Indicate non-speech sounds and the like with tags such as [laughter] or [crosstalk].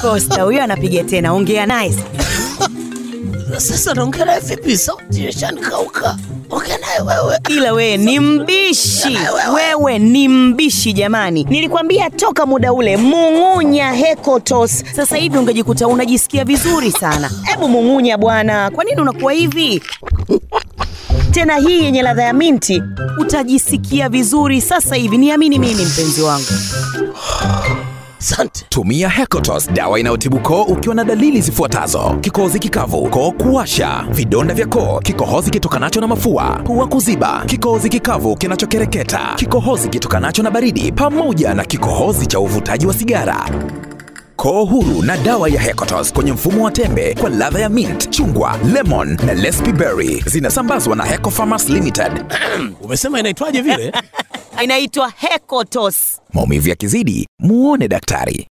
Costa huyo anapiga tena, ongea naye. Sasa naongea naye vipi? Sauti ishanikauka. Ongea naye wewe. Ila wewe ni mbishi, wewe ni mbishi jamani. Nilikwambia toka muda ule, mung'unya Hekotos. Sasa hivi ungejikuta unajisikia vizuri sana. Hebu mung'unya bwana, kwa nini unakuwa hivi? Tena hii yenye ladha ya minti, utajisikia vizuri sasa hivi, niamini mimi mpenzi wangu. Asante. Tumia Hecotos, dawa inayotibu koo ukiwa na dalili zifuatazo: kikohozi kikavu, koo kuwasha, vidonda vya koo, kikohozi kitokanacho na mafua, pua kuziba, kikohozi kikavu kinachokereketa, kikohozi kitokanacho na baridi, pamoja na kikohozi cha uvutaji wa sigara. Koo huru na dawa ya Hecotos kwenye mfumo wa tembe kwa ladha ya mint, chungwa, lemon na raspberry zinasambazwa na Heco Pharmacy Limited. [coughs] Umesema inaitwaje vile? [laughs] Inaitwa Hekotos. Maumivu yakizidi, muone daktari.